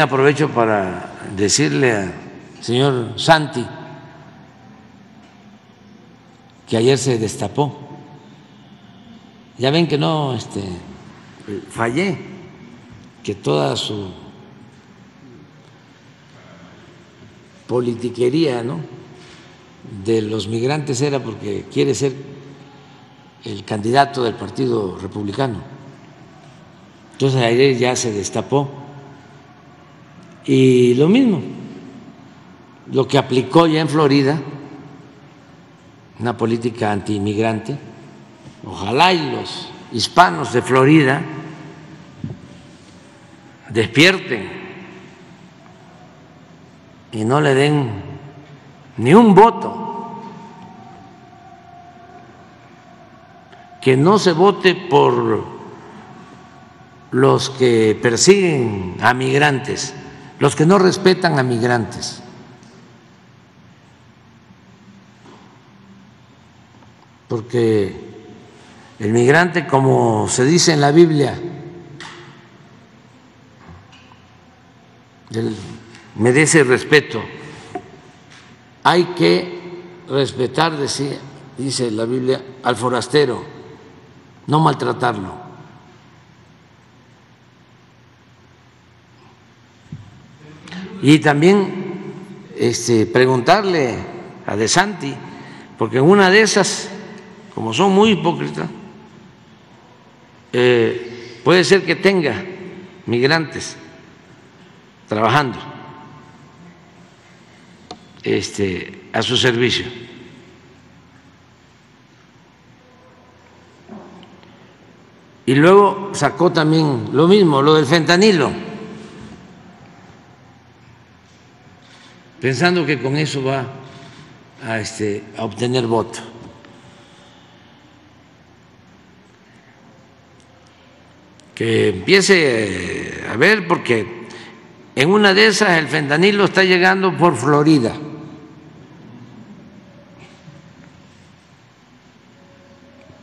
Aprovecho para decirle al señor Santi que ayer se destapó. Ya ven que no este, fallé, que toda su politiquería ¿no? de los migrantes era porque quiere ser el candidato del Partido Republicano. Entonces ayer ya se destapó y lo mismo, lo que aplicó ya en Florida, una política antiinmigrante, ojalá y los hispanos de Florida despierten y no le den ni un voto, que no se vote por los que persiguen a migrantes los que no respetan a migrantes. Porque el migrante, como se dice en la Biblia, merece respeto. Hay que respetar, dice la Biblia, al forastero, no maltratarlo. Y también este, preguntarle a De Santi, porque en una de esas, como son muy hipócritas, eh, puede ser que tenga migrantes trabajando este, a su servicio. Y luego sacó también lo mismo, lo del fentanilo. Pensando que con eso va a, este, obtener voto. Que empiece a ver, porque en una de esas el fentanilo está llegando por Florida.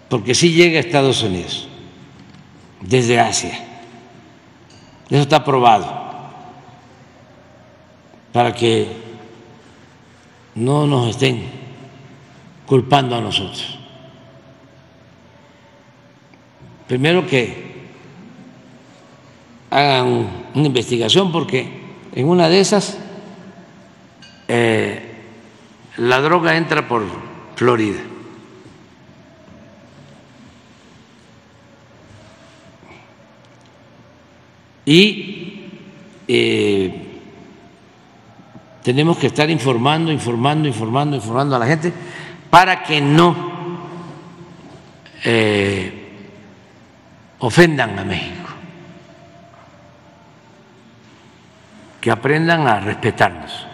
Porque sí llega a Estados Unidos, desde Asia. Eso está probado. Para que no nos estén culpando a nosotros. Primero que hagan una investigación porque en una de esas eh, la droga entra por Florida. Y eh, tenemos que estar informando, informando, informando, informando a la gente para que no eh, ofendan a México, que aprendan a respetarnos.